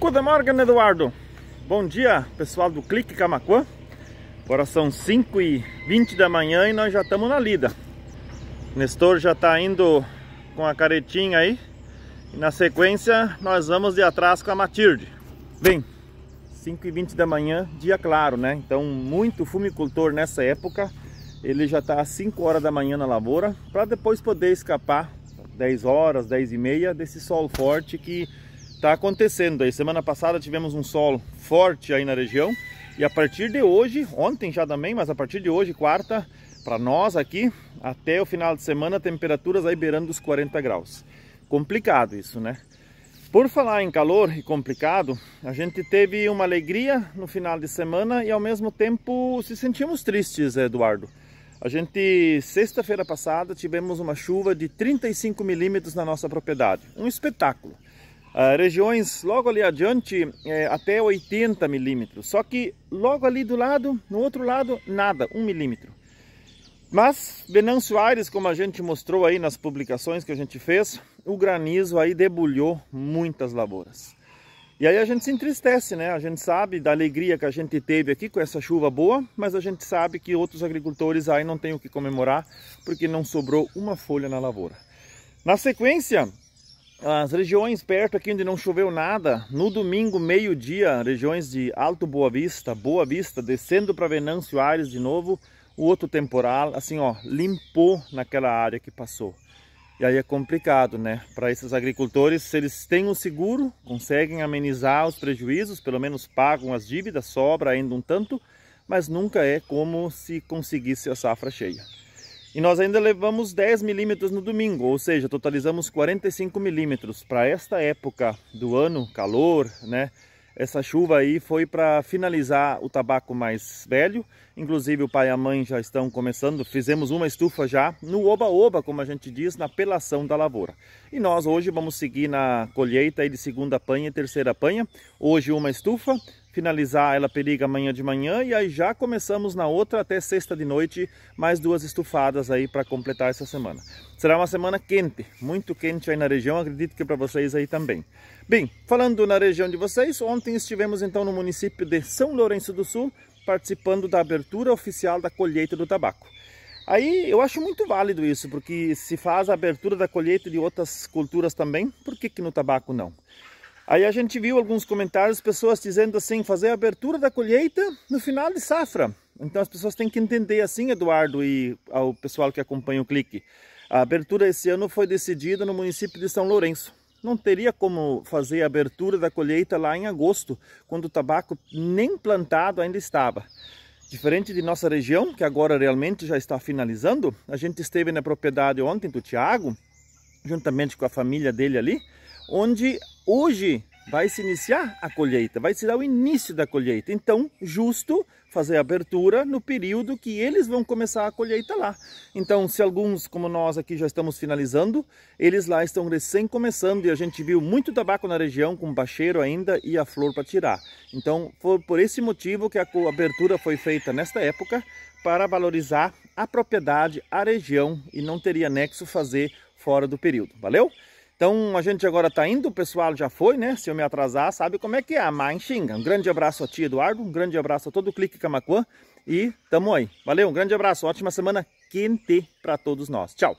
Good morning, Eduardo. Bom dia, pessoal do Clique Camacuã. Agora são 5 e 20 da manhã e nós já estamos na lida. O Nestor já está indo com a caretinha aí. E na sequência nós vamos de atrás com a Matilde. Bem, 5 e 20 da manhã, dia claro, né? Então muito fumicultor nessa época. Ele já está às 5 horas da manhã na lavoura para depois poder escapar 10 horas, 10 e meia desse sol forte que está acontecendo aí. Semana passada tivemos um sol forte aí na região e a partir de hoje, ontem já também, mas a partir de hoje, quarta, para nós aqui, até o final de semana, temperaturas aí beirando os 40 graus. Complicado isso, né? Por falar em calor e complicado, a gente teve uma alegria no final de semana e ao mesmo tempo se sentimos tristes, Eduardo. A gente, sexta-feira passada, tivemos uma chuva de 35 milímetros na nossa propriedade. Um espetáculo. Uh, regiões logo ali adiante é, até 80 milímetros. Só que logo ali do lado, no outro lado, nada, 1 milímetro. Mas Venâncio Aires, como a gente mostrou aí nas publicações que a gente fez, o granizo aí debulhou muitas lavouras. E aí a gente se entristece, né? A gente sabe da alegria que a gente teve aqui com essa chuva boa, mas a gente sabe que outros agricultores aí não têm o que comemorar porque não sobrou uma folha na lavoura. Na sequência, as regiões perto aqui onde não choveu nada, no domingo, meio-dia, regiões de Alto Boa Vista, Boa Vista, descendo para Venâncio Aires de novo, o outro temporal, assim ó, limpou naquela área que passou. E aí é complicado, né? Para esses agricultores, se eles têm o um seguro, conseguem amenizar os prejuízos, pelo menos pagam as dívidas, sobra ainda um tanto, mas nunca é como se conseguisse a safra cheia. E nós ainda levamos 10 milímetros no domingo, ou seja, totalizamos 45 milímetros. Para esta época do ano, calor, né? Essa chuva aí foi para finalizar o tabaco mais velho. Inclusive o pai e a mãe já estão começando, fizemos uma estufa já no oba-oba, como a gente diz, na pelação da lavoura. E nós hoje vamos seguir na colheita de segunda panha e terceira panha. Hoje uma estufa, finalizar ela periga amanhã de manhã e aí já começamos na outra até sexta de noite, mais duas estufadas aí para completar essa semana. Será uma semana quente, muito quente aí na região, acredito que para vocês aí também. Bem, falando na região de vocês, ontem estivemos então no município de São Lourenço do Sul, participando da abertura oficial da colheita do tabaco. Aí eu acho muito válido isso, porque se faz a abertura da colheita de outras culturas também, por que, que no tabaco não? Aí a gente viu alguns comentários, pessoas dizendo assim, fazer a abertura da colheita no final de safra. Então as pessoas têm que entender assim, Eduardo e o pessoal que acompanha o clique. A abertura esse ano foi decidida no município de São Lourenço. Não teria como fazer a abertura da colheita lá em agosto, quando o tabaco nem plantado ainda estava. Diferente de nossa região, que agora realmente já está finalizando, a gente esteve na propriedade ontem do Tiago, juntamente com a família dele ali, onde hoje vai se iniciar a colheita, vai se dar o início da colheita. Então, justo fazer a abertura no período que eles vão começar a colheita lá. Então, se alguns, como nós aqui já estamos finalizando, eles lá estão recém começando e a gente viu muito tabaco na região com bacheiro ainda e a flor para tirar. Então, foi por esse motivo que a abertura foi feita nesta época para valorizar a propriedade, a região e não teria nexo fazer fora do período. Valeu? Então a gente agora está indo, o pessoal já foi, né? Se eu me atrasar, sabe como é que é, mãe xinga. Um grande abraço a ti, Eduardo, um grande abraço a todo o Clique Camacuã e tamo aí. Valeu, um grande abraço, ótima semana quente para todos nós. Tchau!